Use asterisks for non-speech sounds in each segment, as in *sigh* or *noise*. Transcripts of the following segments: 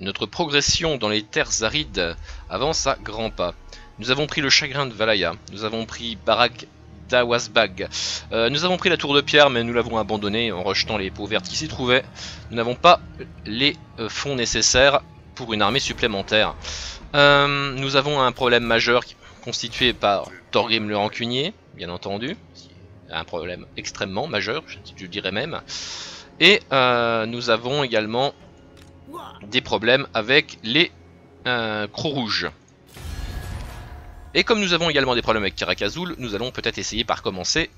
Notre progression dans les terres arides avance à grands pas. Nous avons pris le chagrin de Valaya, nous avons pris Barak d'Awasbag, euh, nous avons pris la tour de pierre mais nous l'avons abandonnée en rejetant les peaux vertes qui s'y trouvaient. Nous n'avons pas les euh, fonds nécessaires pour une armée supplémentaire. Euh, nous avons un problème majeur constitué par Thorgrim le rancunier, bien entendu, un problème extrêmement majeur, je dirais même. Et nous avons également des problèmes avec les crocs rouges. Et comme nous avons également des problèmes avec Kirakazul, nous allons peut-être essayer par commencer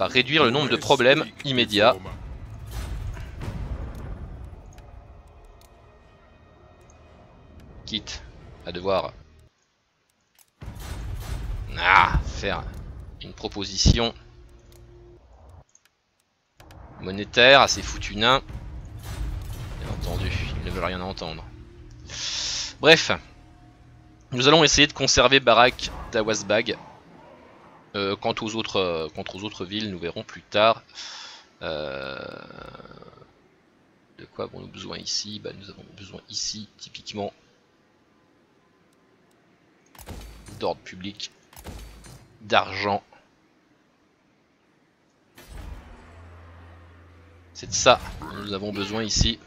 par réduire le nombre de problèmes immédiats. Quitte à devoir ah, faire une proposition monétaire foutus nains. Bien entendu, ils ne veulent rien entendre. Bref, nous allons essayer de conserver Barak d'Awasbag. Euh, quant, aux autres, euh, villes, nous verrons plus tard. Euh, de quoi avons-nous besoin ici? Bah, Nous avons besoin ici, typiquement, d'ordre public, d'argent. C'est de ça nous avons besoin ici.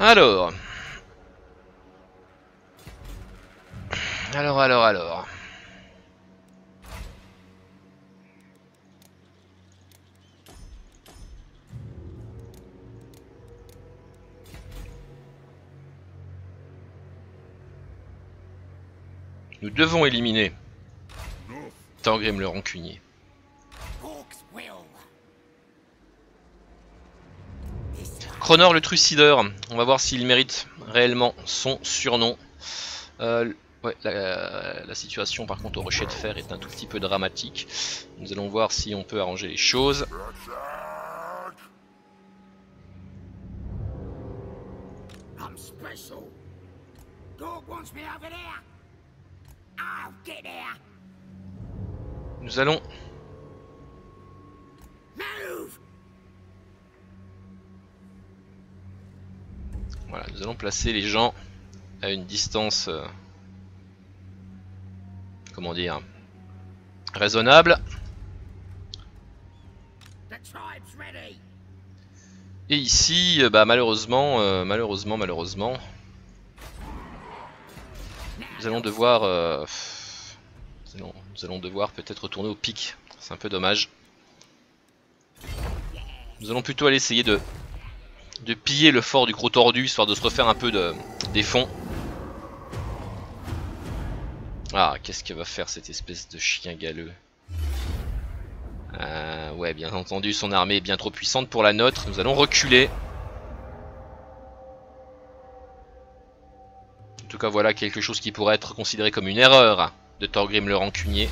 Alors. Alors, alors, alors. Nous devons éliminer Tangrim le rancunier. Cronor le Trucideur, on va voir s'il mérite réellement son surnom. Euh, la, situation par contre au rocher de fer est un tout petit peu dramatique. Nous allons voir si on peut arranger les choses. Nous allons Voilà, nous allons placer les gens à une distance, euh, comment dire, raisonnable. Et ici, euh, bah malheureusement, euh, malheureusement, malheureusement, nous allons devoir, nous allons devoir peut-être retourner au pic. C'est un peu dommage. Nous allons plutôt aller essayer de de piller le fort du gros tordu, histoire de se refaire un peu de, des fonds. Ah, qu'est-ce qu'il va faire cette espèce de chien galeux euh, Ouais, bien entendu, son armée est bien trop puissante pour la nôtre. Nous allons reculer. En tout cas, voilà quelque chose qui pourrait être considéré comme une erreur de Thorgrim le rancunier.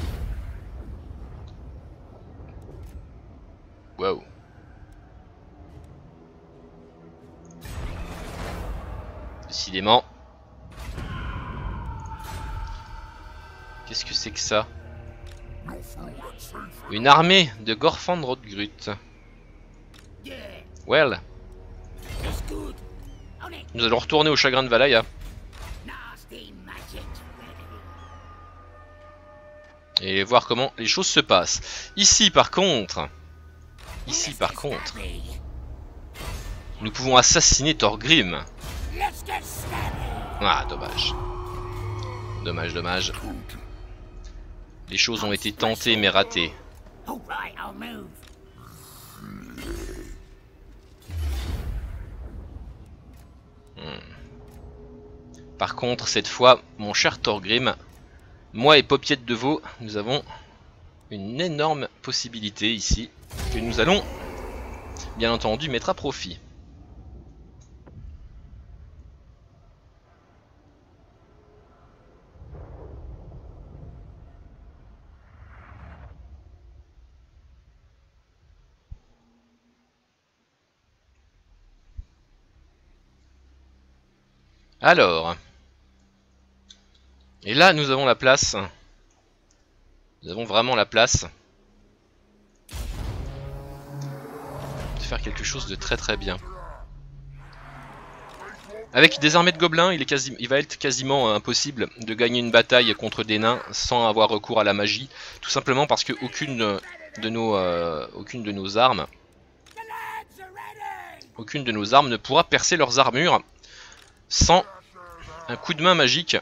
Wow. Décidément. Qu'est-ce que c'est que ça? Une armée de Gorfand Rodgrut. Well. Nous allons retourner au chagrin de Valaya. Et voir comment les choses se passent. Ici par contre... Ici par contre... Nous pouvons assassiner Thorgrim. Ah, dommage. Dommage, dommage. Les choses ont été tentées mais ratées. Hmm. Par contre, cette fois, mon cher Thorgrim, moi et Popiette de Veau, nous avons une énorme possibilité ici que nous allons, bien entendu, mettre à profit. Alors, Et là, nous avons la place. Nous avons vraiment la place. De faire quelque chose de très très bien. Avec des armées de gobelins, il, est quasi... va être quasiment impossible de gagner une bataille contre des nains sans avoir recours à la magie. Tout simplement parce que aucune euh, aucune de nos armes aucune de nos armes ne pourra percer leurs armures sans un coup de main magique.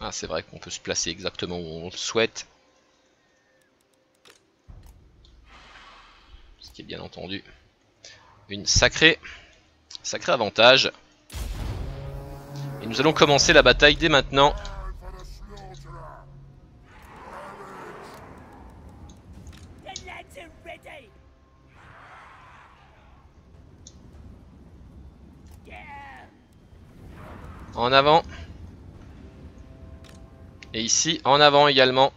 Ah, c'est vrai qu'on peut se placer exactement où on le souhaite. Ce qui est bien entendu une sacrée, sacré avantage. Et nous allons commencer la bataille dès maintenant. En avant. Et ici, en avant également.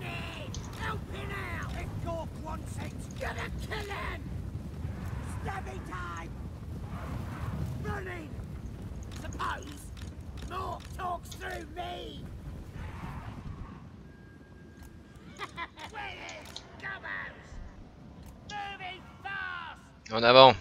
Danny! Help him out! If Gork wants it, gonna kill him! Stabby time! Running! Suppose talks through me! Where is Gubbos? Moving fast! En avant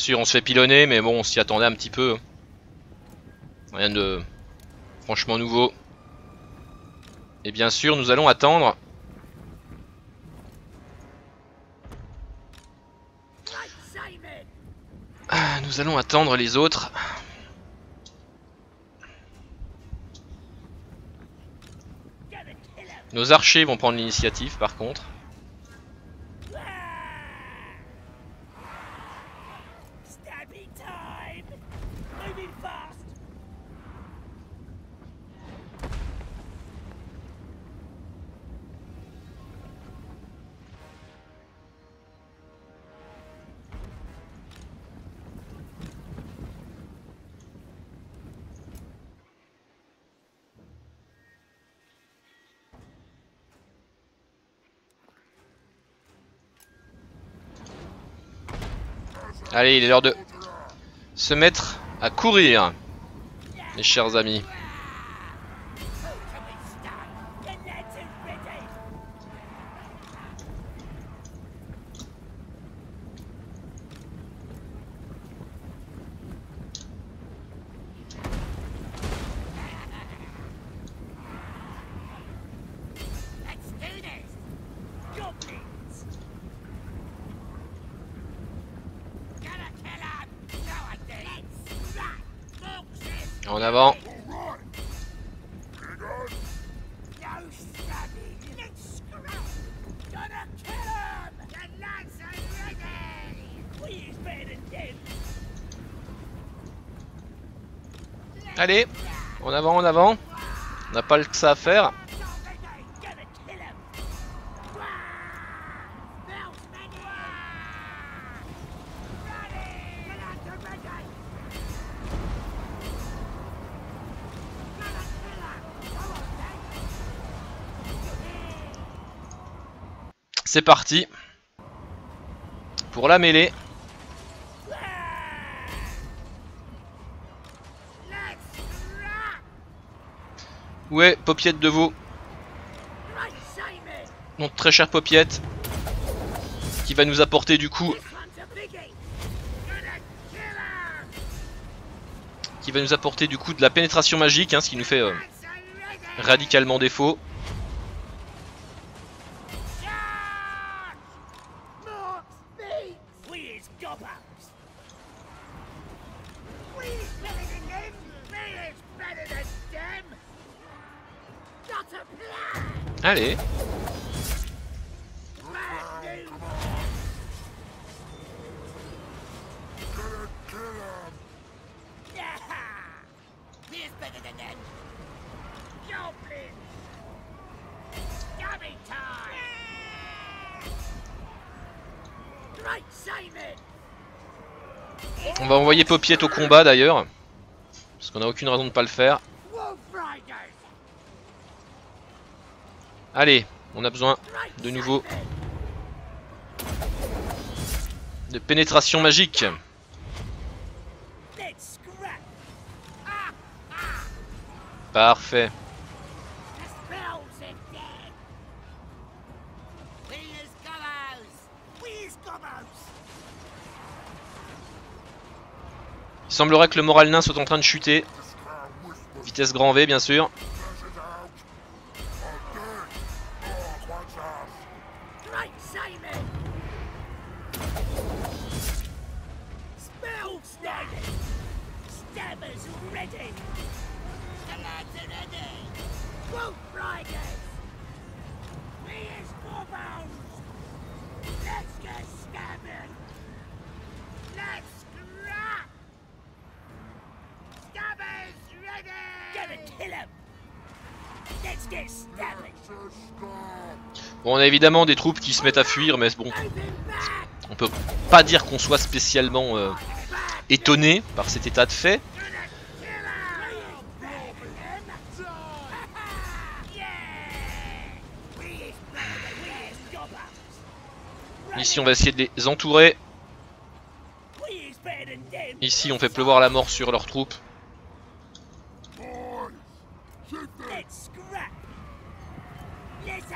sûr, on se fait pilonner, mais bon, on s'y attendait un petit peu. Rien de franchement nouveau. Et bien sûr, nous allons attendre. Ah, nous allons attendre les autres. Nos archers vont prendre l'initiative par contre. Allez, il est l'heure de se mettre à courir, mes chers amis. Pas que ça à faire. C'est parti pour la mêlée. Ouais, Paupiette de veau. Notre très chère Paupiette. Qui va nous apporter du coup... Qui va nous apporter du coup de la pénétration magique, hein, ce qui nous fait euh, radicalement défaut. Popiette au combat d'ailleurs. Parce qu'on a aucune raison de pas le faire. Allez, on a besoin de nouveau de pénétration magique. Parfait. Semblerait que le moral nain soit en train de chuter. Vitesse grand V bien sûr. Bon, on a évidemment des troupes qui se mettent à fuir, mais bon, on peut pas dire qu'on soit spécialement euh, étonné par cet état de fait. Ici, on va essayer de les entourer. Ici, on fait pleuvoir la mort sur leurs troupes.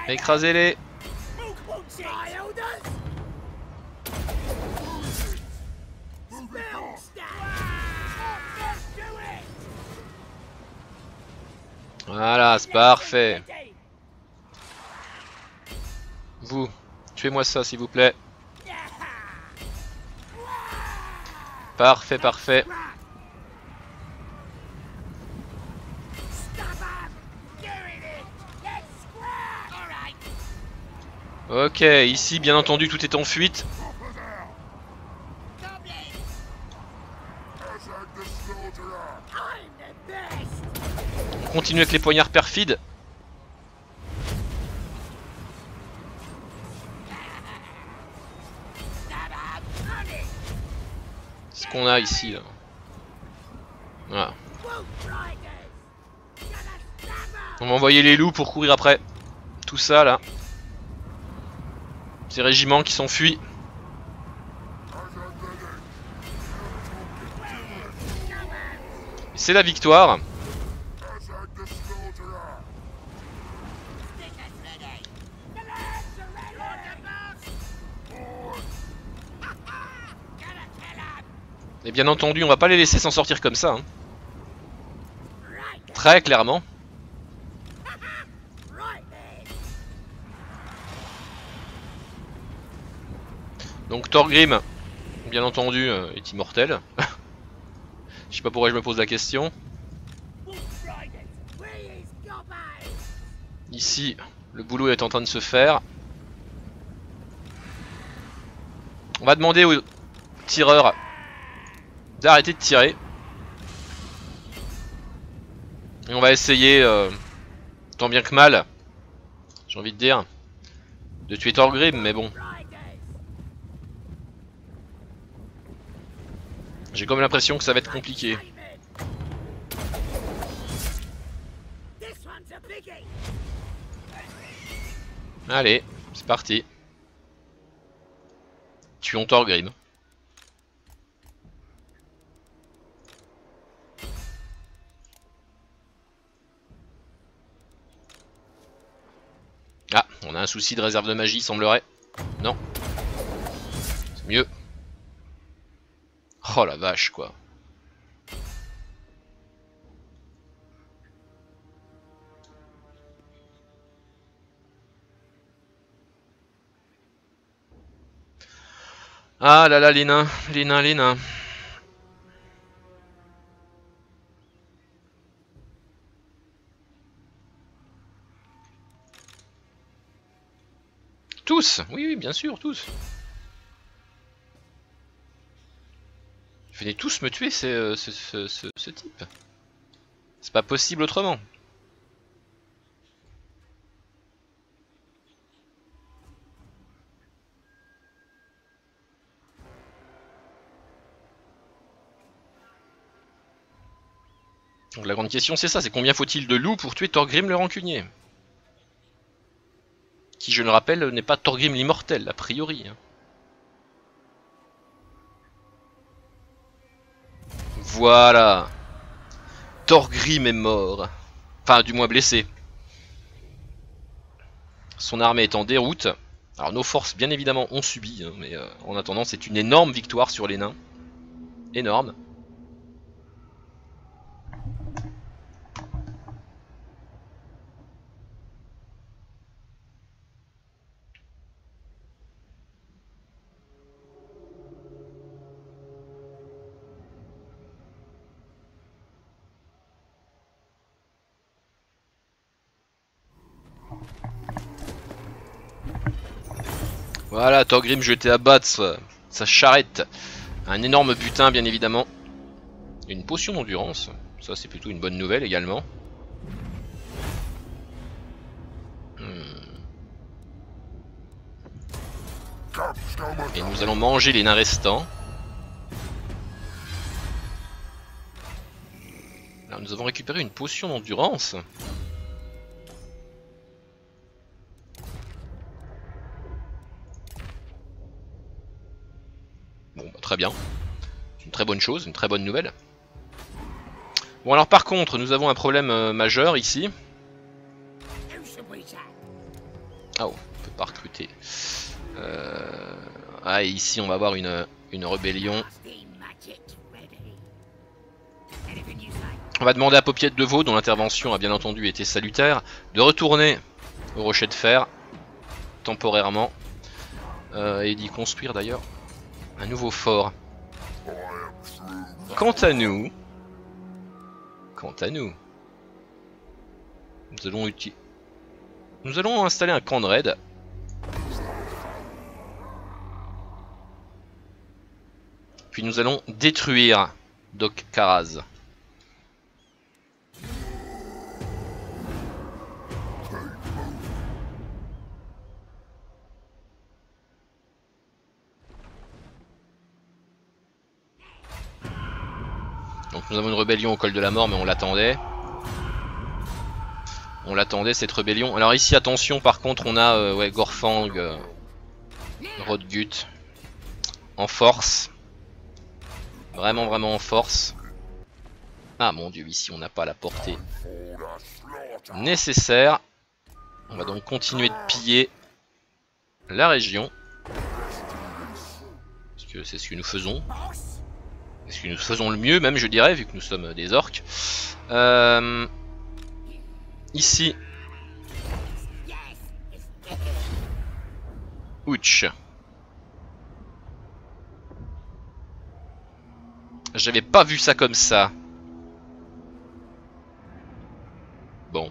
Écrasez-les Voilà, c'est parfait. Vous, tuez-moi ça s'il vous plaît. Parfait, parfait. Ok, ici bien entendu tout est en fuite. On continue avec les poignards perfides. Ce qu'on a ici là. Voilà. On va envoyer les loups pour courir après tout ça là. Ces régiments qui s'enfuient. C'est la victoire. Et bien entendu, on va pas les laisser s'en sortir comme ça. Hein. Très clairement. Donc Thorgrim, bien entendu, euh, est immortel. *laughs* Je sais pas pourquoi je me pose la question. Ici, le boulot est en train de se faire. On va demander aux tireurs d'arrêter de tirer. Et on va essayer, euh, tant bien que mal, j'ai envie de dire, de tuer Thorgrim, mais bon. J'ai comme l'impression que ça va être compliqué. Allez, c'est parti. Tuons Thorgrim. Ah, on a un souci de réserve de magie, semblerait. Non. C'est mieux. Oh la vache quoi. Ah là là nains, les nains. Tous Oui, oui, bien sûr, tous. Venez tous me tuer ce, type. C'est pas possible autrement. Donc la grande question c'est ça, c'est combien faut-il de loups pour tuer Thorgrim le rancunier? Qui je le rappelle n'est pas Thorgrim l'immortel a priori. Hein. Voilà. Thorgrim est mort. Enfin, du moins blessé. Son armée est en déroute. Alors nos forces, bien évidemment, ont subi, hein, mais euh, en attendant, c'est une énorme victoire sur les nains. Énorme. Voilà, Thorgrim jeté à battre sa, sa charrette. Un énorme butin, bien évidemment. Une potion d'endurance. Ça, c'est plutôt une bonne nouvelle également. Hmm. Et nous allons manger les nains restants. Alors, nous avons récupéré une potion d'endurance. Très bien. Une très bonne chose, une très bonne nouvelle. Bon alors par contre, nous avons un problème euh, majeur ici. Ah oh, on peut pas recruter. Euh... Ah et ici on va avoir une, une rébellion. On va demander à Paupiette de Veau, dont l'intervention a bien entendu été salutaire, de retourner au rocher de fer, temporairement, euh, et d'y construire d'ailleurs un nouveau fort. Quant à nous, quant à nous, nous allons utiliser, nous allons installer un camp de raid. Puis nous allons détruire Doc Karaz. Nous avons une rébellion au col de la mort, mais on l'attendait. On l'attendait cette rébellion. Alors ici, attention, par contre, on a euh, ouais, Gorfang, euh, Rodgut en force. Vraiment, vraiment en force. Ah mon dieu, ici on n'a pas la portée nécessaire. On va donc continuer de piller la région. Parce que c'est ce que nous faisons. C'est ce que nous faisons le mieux, même je dirais, vu que nous sommes des orques. Euh, ici. Ouch. J'avais pas vu ça comme ça. Bon.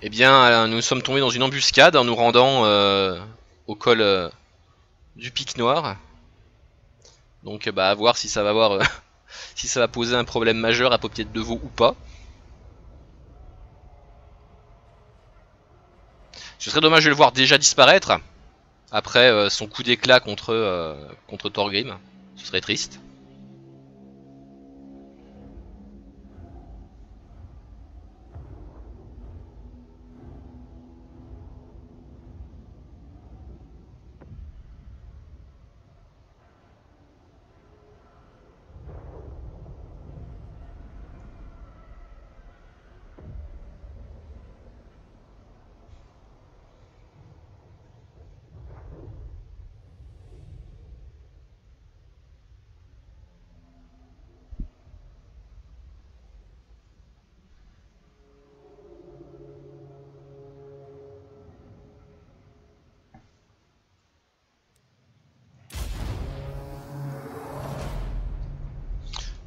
Eh bien, euh, nous sommes tombés dans une embuscade en nous rendant euh, au col euh, du pic noir. Donc, bah, à voir si ça va avoir, euh, *laughs* si ça va poser un problème majeur à Paupiette de Veau ou pas. Ce serait dommage de le voir déjà disparaître après euh, son coup d'éclat contre, euh, contre Thorgrim. Ce serait triste.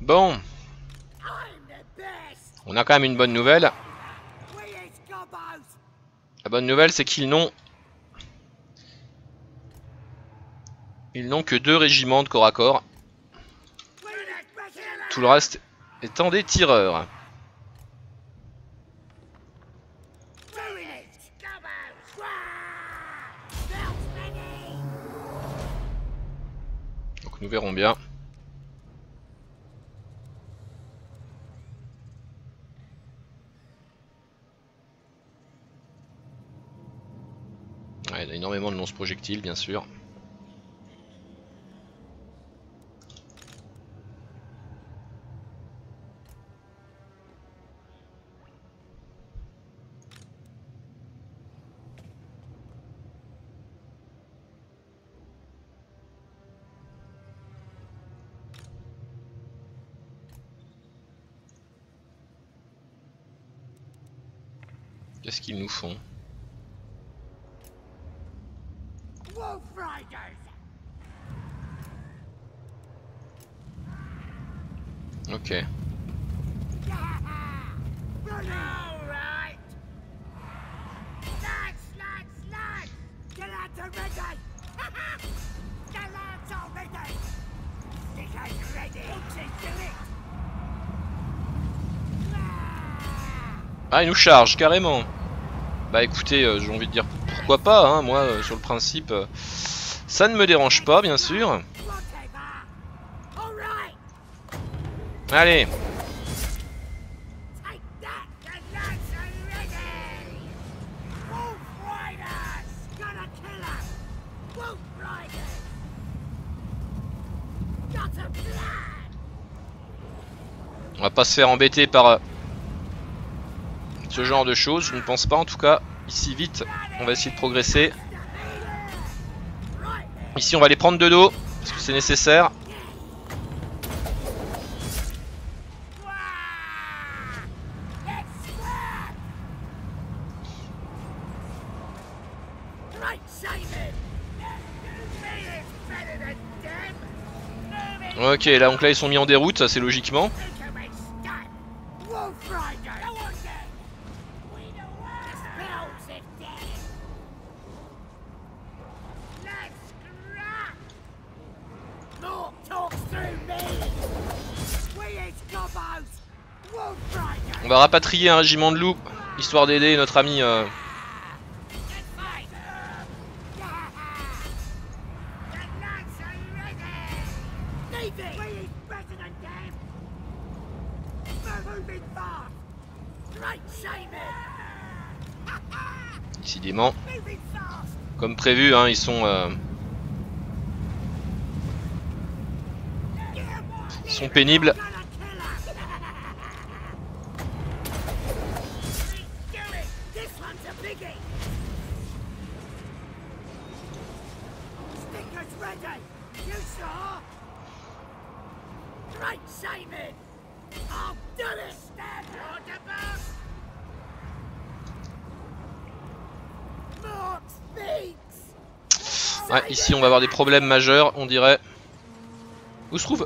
Bon, on a quand même une bonne nouvelle. La bonne nouvelle, c'est qu'ils n'ont... Ils n'ont que deux régiments de corps à corps. Tout le reste étant des tireurs. Donc nous verrons bien. Ouais, lance-projectiles, bien sûr. Qu'est-ce qu'ils nous font? Ah, il nous charge, carrément Bah écoutez, euh, j'ai envie de dire pourquoi pas, hein, moi, euh, sur le principe, euh, ça ne me dérange pas, bien sûr. Plan! on va pas se faire embêter par euh, ce genre de choses, je ne pense pas en tout cas. Ici, vite, on va essayer de progresser. Ici, on va les prendre de dos, parce que c'est nécessaire. Là, donc là, ils sont mis en déroute, logiquement. Gobos! Wolf Rider! On va rapatrier un régiment de loups, histoire d'aider notre ami... euh, prévu, hein, ils sont... euh, Ils sont pénibles. Ici, on va avoir des problèmes majeurs, on dirait. Où se trouve?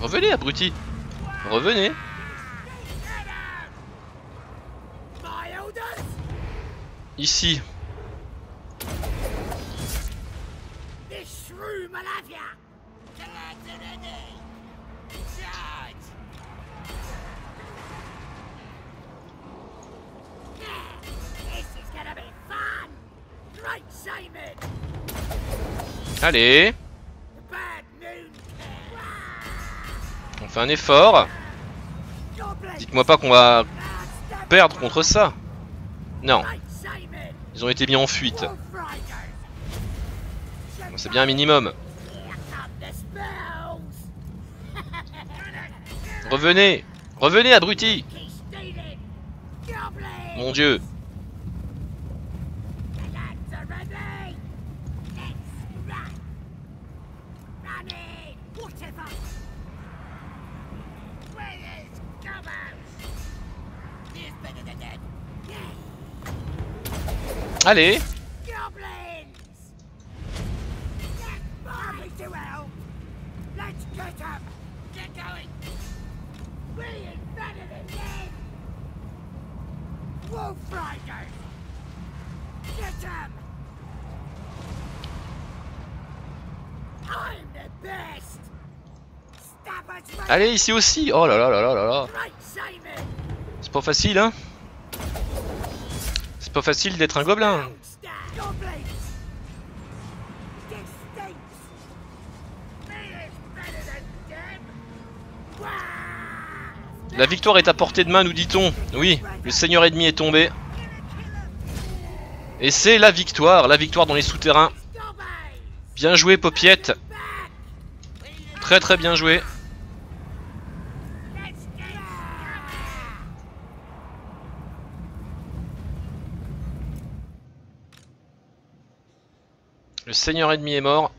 Revenez, abruti Revenez! Ici. Allez On fait un effort. Dites-moi pas qu'on va perdre contre ça. Non, ils ont été mis en fuite. C'est bien un minimum. Revenez Revenez, abruti! Mon dieu right Allez, ici aussi. Oh là là là là là là! C'est pas facile, hein C'est pas facile d'être un gobelin! La victoire est à portée de main, nous dit-on. Oui, le seigneur ennemi est tombé. Et c'est la victoire, la victoire dans les souterrains. Bien joué Popiette, très très bien joué. Le seigneur ennemi est mort.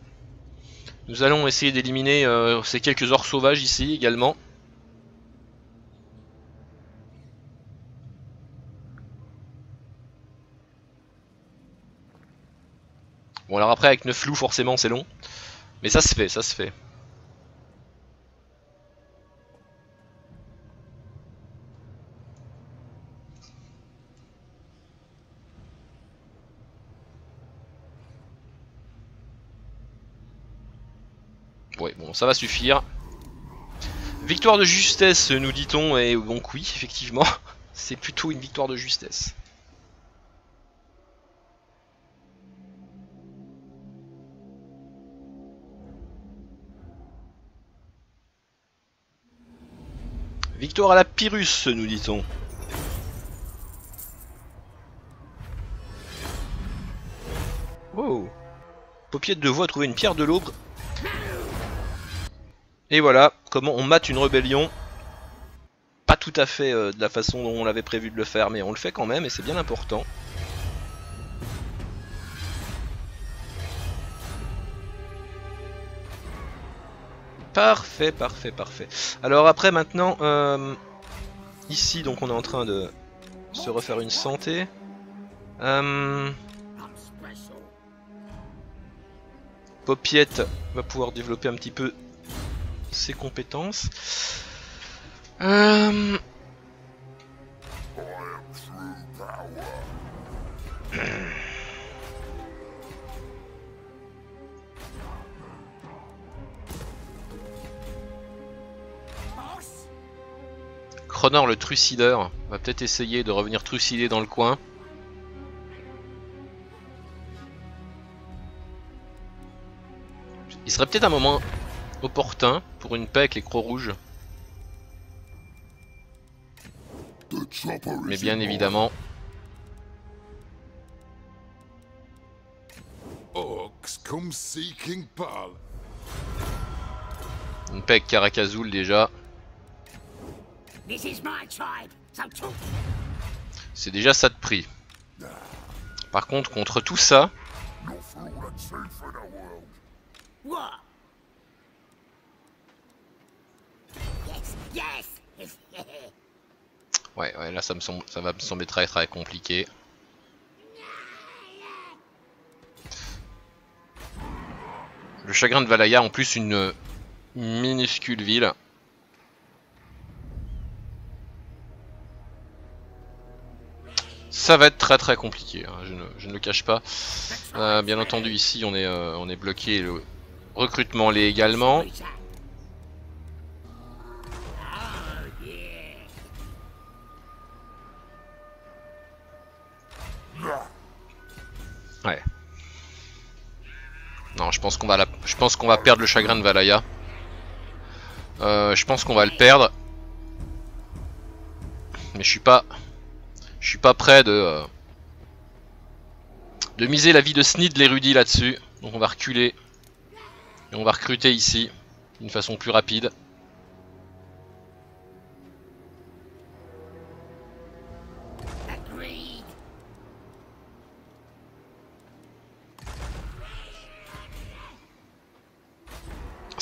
Nous allons essayer d'éliminer euh, ces quelques orques sauvages ici également. Bon alors après avec 9 loups forcément c'est long. Mais ça se fait, ça se fait. Ouais, bon, ça va suffire. Victoire de justesse, nous dit-on, et donc oui, effectivement, *laughs* c'est plutôt une victoire de justesse. Victoire à la Pyrrhus, nous dit-on. Wow. Paupiette de voix a trouvé une pierre de l'aube et voilà, comment on mate une rébellion. Pas tout à fait euh, de la façon dont on l'avait prévu de le faire, mais on le fait quand même, et c'est bien important. Parfait, parfait, parfait. Alors après, maintenant, euh, ici, donc on est en train de se refaire une santé. Euh. Popiette va pouvoir développer un petit peu ses compétences. Euh? Cronor le trucideur va peut-être essayer de revenir trucider dans le coin. Il serait peut-être un moment opportun pour une paix avec les crocs rouges. Mais bien évidemment, une paix avec Caracazul déjà. This is my tribe, so talk. C'est déjà ça de prix. Par contre, contre tout ça, *laughs* Ouais, ouais, là ça, me semble, ça va me sembler très très compliqué. Le chagrin de Valaya, en plus une minuscule ville. Ça va être très très compliqué, hein, je, ne, je ne le cache pas. Euh, bien entendu ici on est, euh, on est bloqué, le recrutement l'est également. Ouais. Non, je pense qu'on va perdre le chagrin de Valaya. Euh, je pense qu'on va le perdre. Mais je suis pas je suis pas prêt de euh, de miser la vie de Snid l'érudit là-dessus. Donc on va reculer et on va recruter ici d'une façon plus rapide.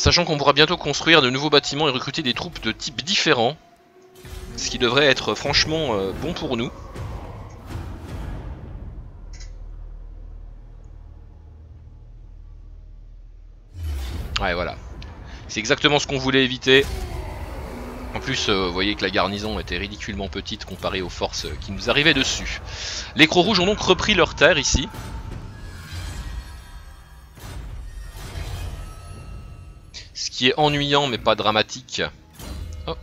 Sachant qu'on pourra bientôt construire de nouveaux bâtiments et recruter des troupes de types différents. Ce qui devrait être franchement euh, bon pour nous. Ouais voilà. C'est exactement ce qu'on voulait éviter. En plus, euh, vous voyez que la garnison était ridiculement petite comparée aux forces euh, qui nous arrivaient dessus. Les Crocs Rouges ont donc repris leur terre ici. Qui est ennuyant mais pas dramatique. Oh.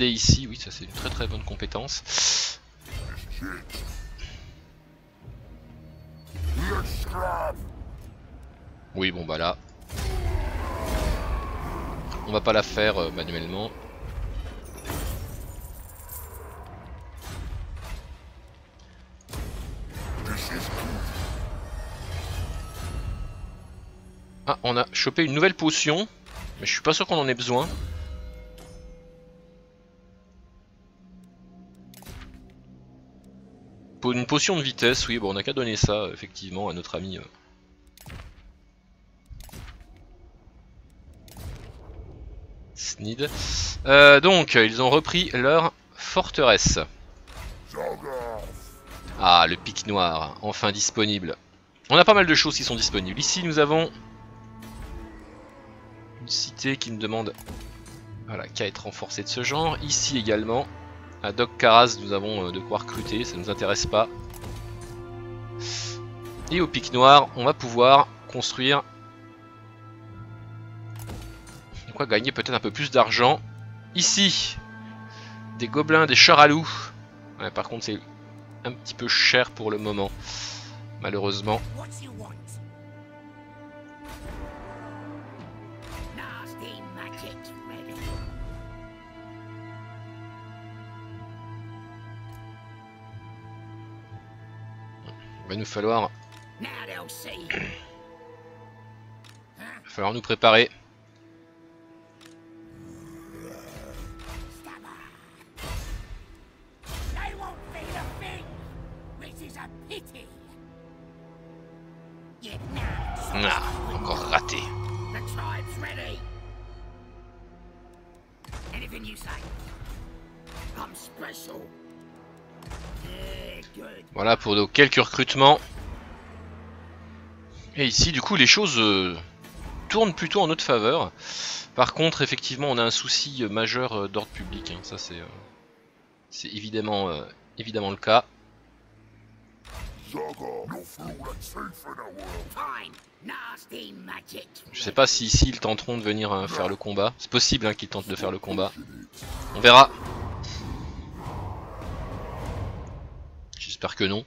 Ici, oui ça c'est une très très bonne compétence. Oui bon bah là. On va pas la faire euh, manuellement. Ah, on a chopé une nouvelle potion. Mais je suis pas sûr qu'on en ait besoin. Une potion de vitesse, oui, bon, on a qu'à donner ça, effectivement, à notre ami. euh. Snid. Euh, donc, ils ont repris leur forteresse. Ah, le pic noir, enfin disponible. On a pas mal de choses qui sont disponibles. Ici, nous avons une cité qui me demande voilà, qu'à être renforcée de ce genre. Ici également, à Doc Caras, nous avons euh, de quoi recruter, ça nous intéresse pas. Et au pic noir, on va pouvoir construire quoi gagner peut-être un peu plus d'argent. Ici, des gobelins, des chars à loup. Ouais, par contre, c'est un petit peu cher pour le moment, malheureusement. Va nous falloir, *coughs* va falloir nous préparer. Ah, encore raté. Anything you say. I'm special. Voilà pour nos quelques recrutements. Et ici, du coup, les choses euh, tournent plutôt en notre faveur. Par contre, effectivement, on a un souci euh, majeur euh, d'ordre public. hein. Ça, c'est évidemment, le cas. Je sais pas si ici ils tenteront de venir faire le combat. C'est possible hein, qu'ils tentent de faire le combat. On verra. J'espère que non.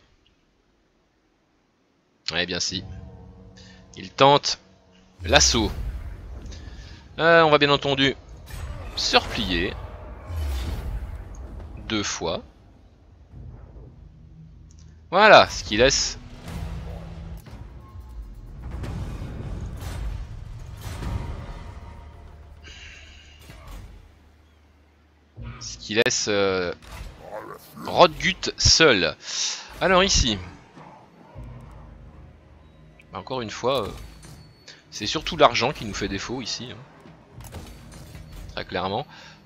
Eh bien si. Ils tentent l'assaut. Euh, on va bien entendu se replier. Deux fois. Voilà, ce qui laisse Ce qui laisse euh, Rodgut seul. Alors ici. Bah, Encore une fois, euh, c'est surtout l'argent qui nous fait défaut ici. hein. Très clairement.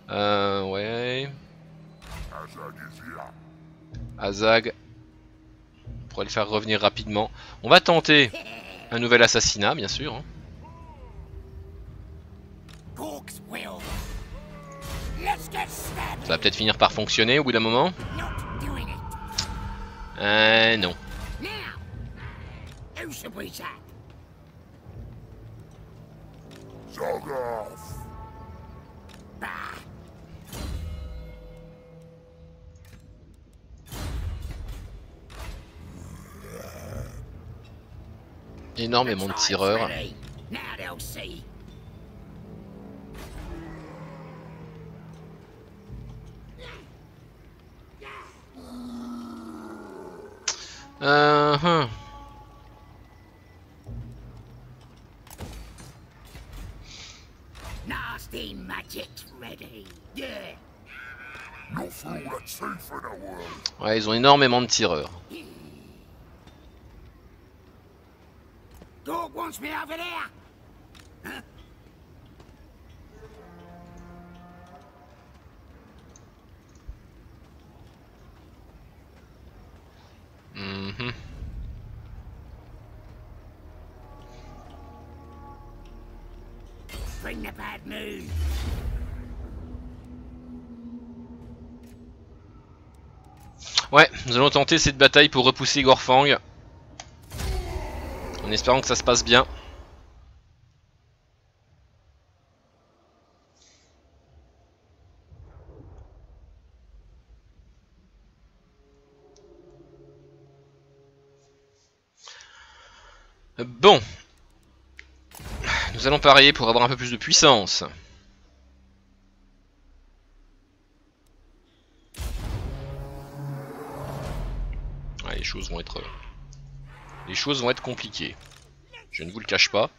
Euh, ouais. Azag. On pourrait le faire revenir rapidement. On va tenter un nouvel assassinat, bien sûr. hein. Ça va peut-être finir par fonctionner au bout d'un moment. Euh, non. Énormément de tireurs. Ils ont énormément de tireurs. Nous allons tenter cette bataille pour repousser Gorfang. En espérant que ça se passe bien. Bon. Nous allons parier pour avoir un peu plus de puissance. les choses vont être... Euh, les choses vont être compliquées. Je ne vous le cache pas.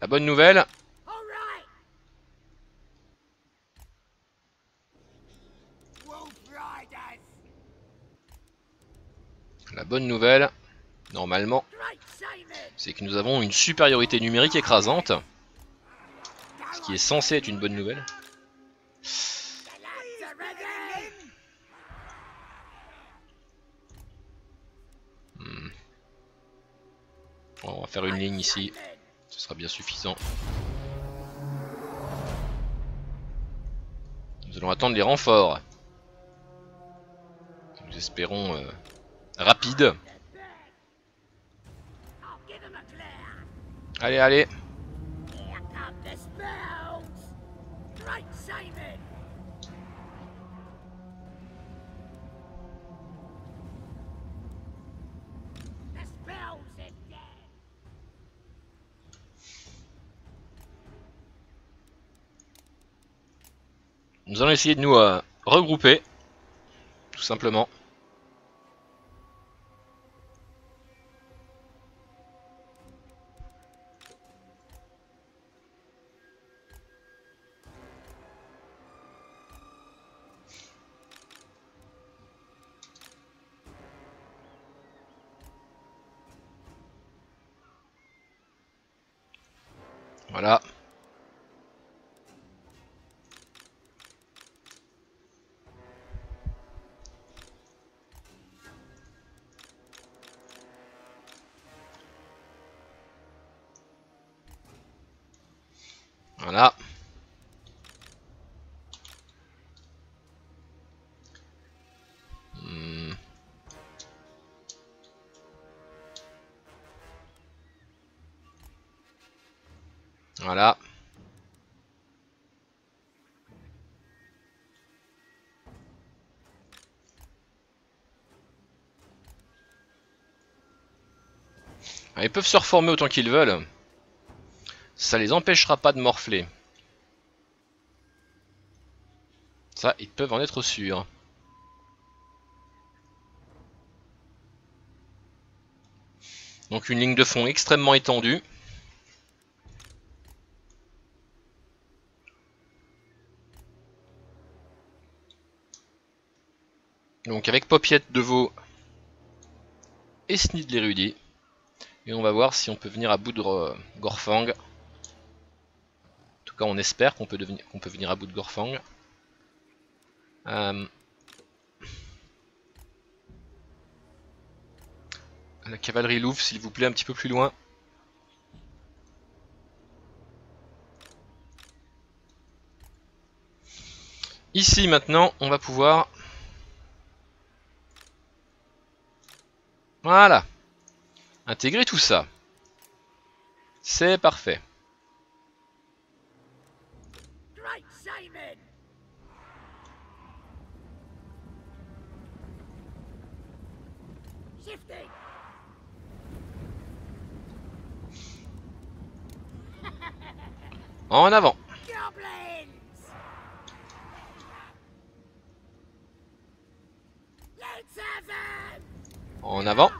La bonne nouvelle, La bonne nouvelle, normalement, c'est que nous avons une supériorité numérique écrasante. Ce qui est censé être une bonne nouvelle. On va faire une ligne ici, ce sera bien suffisant. Nous allons attendre les renforts. Nous espérons euh, rapide. I'll give them a clear. Allez, allez. Nous allons essayer de nous euh, regrouper, tout simplement. Voilà. Peuvent se reformer autant qu'ils veulent. Ça les empêchera pas de morfler. Ça, ils peuvent en être sûrs. Donc une ligne de fond extrêmement étendue. Donc avec Popiette de Veau et Snid l'érudit. Et on va voir si on peut venir à bout de Gorfang. En tout cas, on espère qu'on peut, peut venir à bout de Gorfang. Euh, La cavalerie Louvre, s'il vous plaît, un petit peu plus loin. Ici, maintenant, on va pouvoir... Voilà Intégrer tout ça. C'est parfait. En avant. En avant.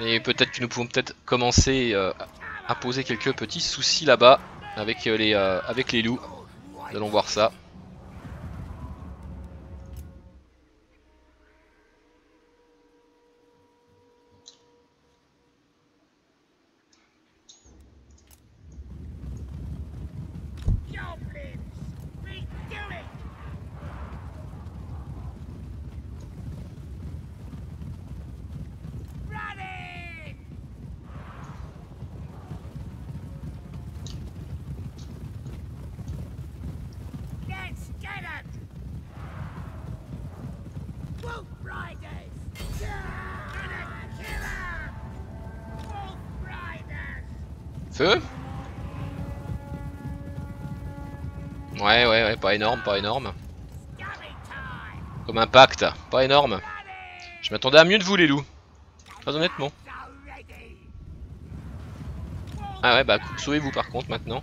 Et peut-être que nous pouvons peut-être commencer euh, à poser quelques petits soucis là-bas avec euh, les euh, avec les loups. Nous allons voir ça. Ouais, ouais, ouais, pas énorme, pas énorme. Comme impact, pas énorme. Je m'attendais à mieux de vous les loups. Très honnêtement. Ah ouais, bah sauvez-vous par contre maintenant.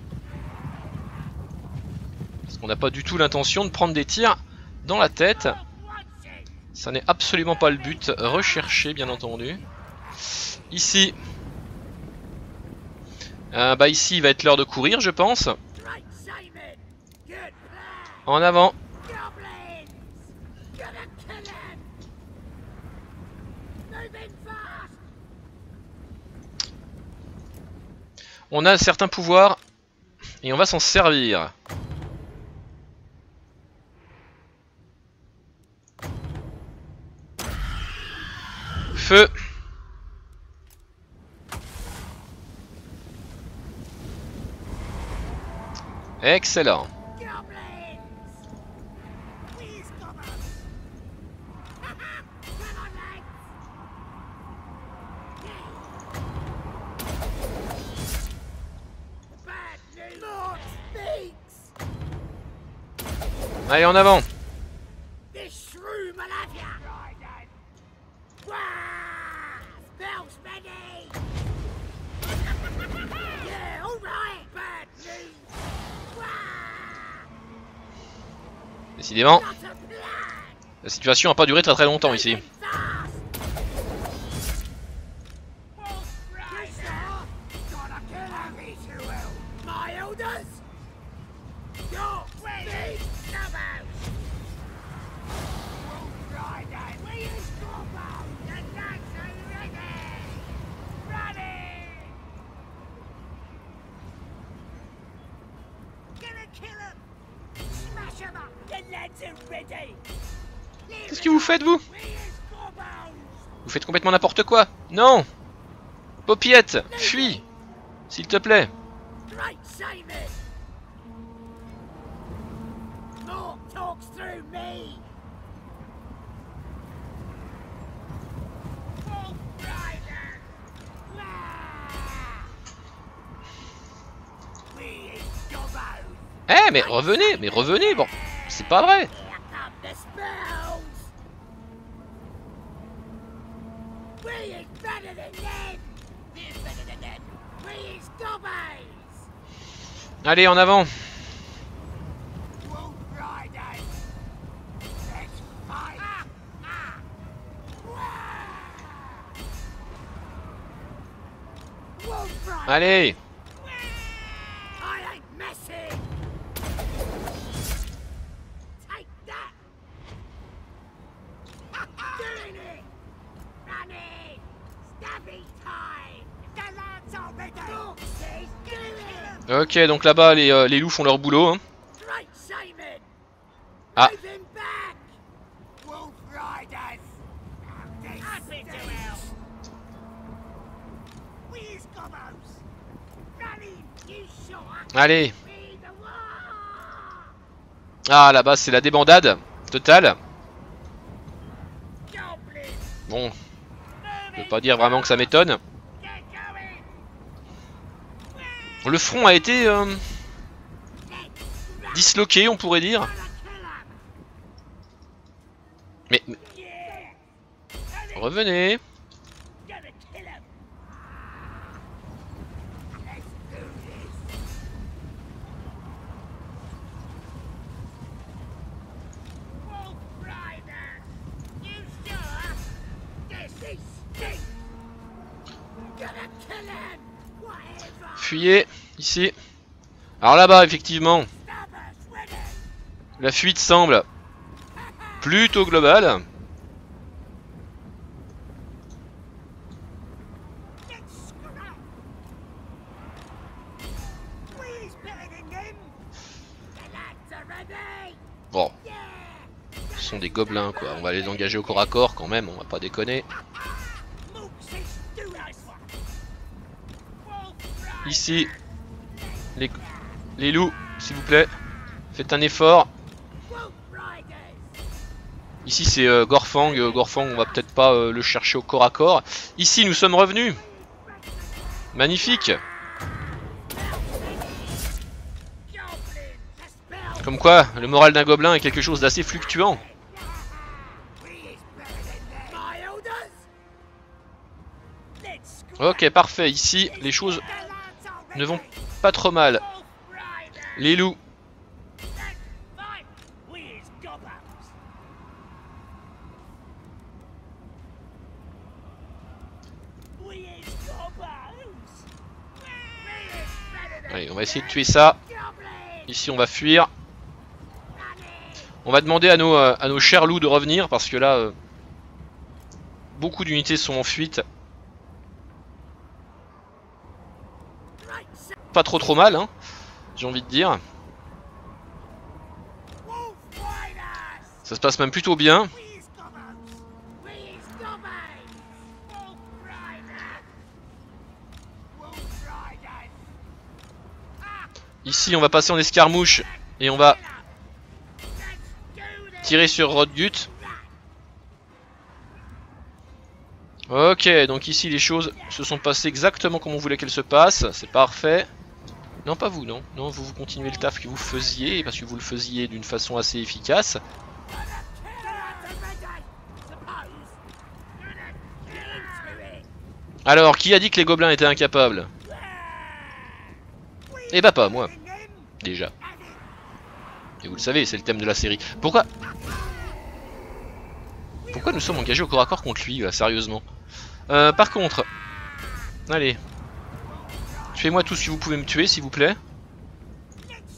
Parce qu'on n'a pas du tout l'intention de prendre des tirs dans la tête. Ça n'est absolument pas le but recherché, bien entendu. Ici, Euh, bah ici, il va être l'heure de courir, je pense. En avant. On a certains pouvoirs et on va s'en servir. Feu. Excellent. Bad news! Wah! Décidément, la situation n'a pas duré très très longtemps ici. Vous? Faites complètement n'importe quoi. Non Paupiette, fuis S'il te plaît. Eh mais revenez, mais revenez, bon. C'est pas vrai. We is better than them! We're better than them! We is Gobbos! Allez, en avant. Ok, donc là-bas, les, euh, les loups font leur boulot. hein. Ah. Allez! Ah, là-bas, c'est la débandade totale. Bon, je vais pas dire vraiment que ça m'étonne. Le front a été euh, disloqué, on pourrait dire. Mais, revenez. Ici. Alors là-bas, effectivement, la fuite semble plutôt globale. Bon, ce sont des gobelins, quoi. On va les engager au corps à corps quand même, on va pas déconner. Ici, les, loups, s'il vous plaît, faites un effort. Ici c'est euh, Gorfang, Euh, Gorfang on va peut-être pas euh, le chercher au corps à corps. Ici nous sommes revenus. Magnifique. Comme quoi, le moral d'un gobelin est quelque chose d'assez fluctuant. Ok, parfait. Ici, les choses ne vont pas trop mal. Les loups, Allez, on va essayer de tuer ça. Ici, on va fuir. On va demander à nos, euh, à nos chers loups de revenir parce que là, euh, beaucoup d'unités sont en fuite. Pas trop trop mal, hein, j'ai envie de dire. Ça se passe même plutôt bien. Ici, on va passer en escarmouche et on va tirer sur Rodgut. Ok, donc ici les choses se sont passées exactement comme on voulait qu'elles se passent, c'est parfait. Non, pas vous, non. Non, vous, continuez le taf que vous faisiez, parce que vous le faisiez d'une façon assez efficace. Alors, qui a dit que les gobelins étaient incapables? Eh bah pas moi, déjà. Et vous le savez, c'est le thème de la série. Pourquoi? Pourquoi nous sommes engagés au corps à corps contre lui, sérieusement? Euh, Par contre... Allez. Tuez-moi tout que vous pouvez me tuer, s'il vous plaît.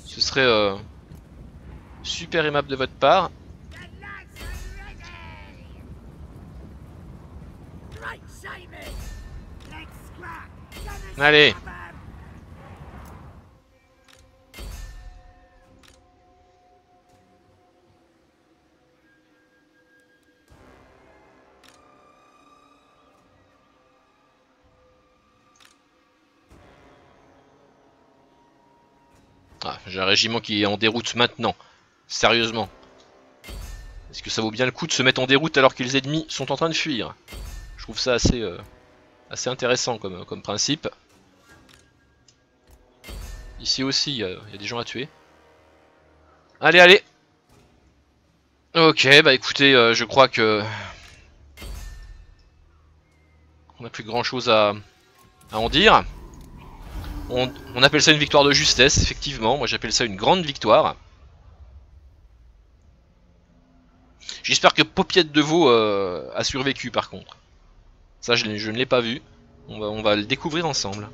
Ce serait... euh, super aimable de votre part. Allez. J'ai un régiment qui est en déroute maintenant. Sérieusement. Est-ce que ça vaut bien le coup de se mettre en déroute alors que les ennemis sont en train de fuir? Je trouve ça assez, euh, assez intéressant comme, principe. Ici aussi, il y, a il y a des gens à tuer. Allez, allez Ok, bah écoutez, euh, je crois que... On n'a plus grand chose à, à en dire. On, appelle ça une victoire de justesse, effectivement. Moi j'appelle ça une grande victoire. J'espère que Paupiette de Veau euh, a survécu par contre. Ça je, ne l'ai pas vu. On va, le découvrir ensemble.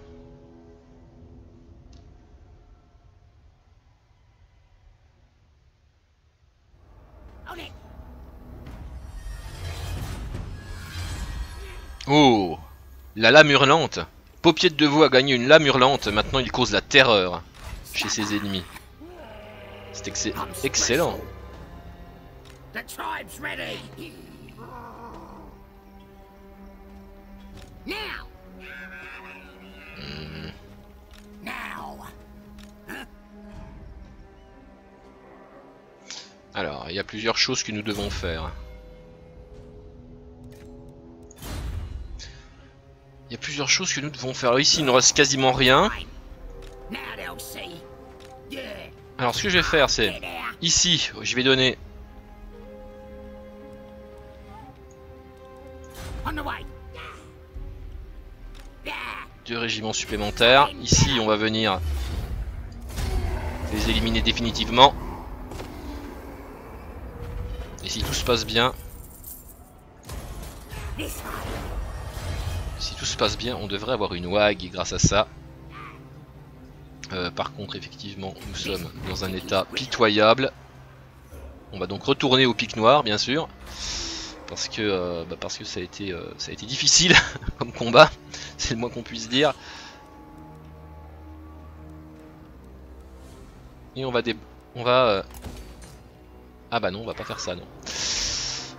Oh La lame hurlante Paupiette de Veau a gagné une lame hurlante, maintenant il cause la terreur chez ses ennemis. C'est excellent. Alors, il y a plusieurs choses que nous devons faire. Il y a plusieurs choses que nous devons faire. Ici, il ne reste quasiment rien. Alors, ce que je vais faire, c'est... Ici, je vais donner deux régiments supplémentaires. Ici, on va venir les éliminer définitivement. Et si tout se passe bien. Si tout se passe bien, on devrait avoir une WAG grâce à ça. Euh, par contre, effectivement, nous sommes dans un état pitoyable. On va donc retourner au pic noir, bien sûr, parce que euh, bah, parce que ça a été euh, difficile *laughs* comme combat, c'est le moins qu'on puisse dire. Et on va on va ah bah non, on va pas faire ça non.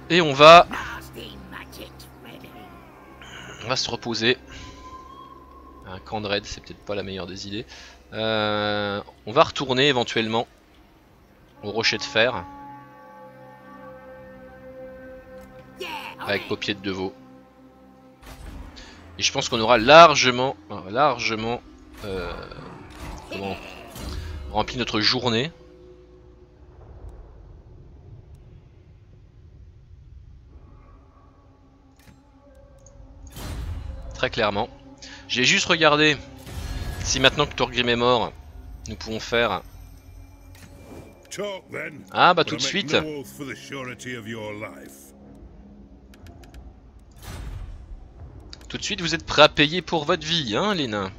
Et on va. On va se reposer. Un camp de raid, c'est peut-être pas la meilleure des idées. Euh, on va retourner éventuellement au rocher de fer avec paupiette de veau. Et je pense qu'on aura largement, euh, largement euh, comment, rempli notre journée. Très clairement. J'ai juste regardé si maintenant que Thorgrim est mort, nous pouvons faire. Ah bah tout de suite. Tout de suite, vous êtes prêts à payer pour votre vie, hein, les nains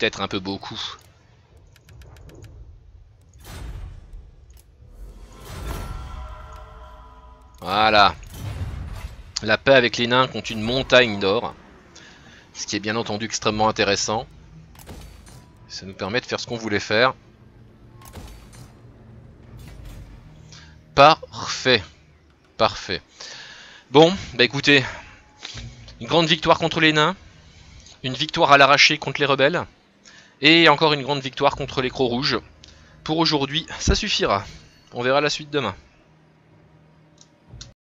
peut-être un peu beaucoup. Voilà. La paix avec les nains contre une montagne d'or. Ce qui est bien entendu extrêmement intéressant. Ça nous permet de faire ce qu'on voulait faire. Parfait. Parfait. Bon, bah écoutez. Une grande victoire contre les nains. Une victoire à l'arraché contre les rebelles. Et encore une grande victoire contre les crocs rouges. Pour aujourd'hui, ça suffira. On verra la suite demain.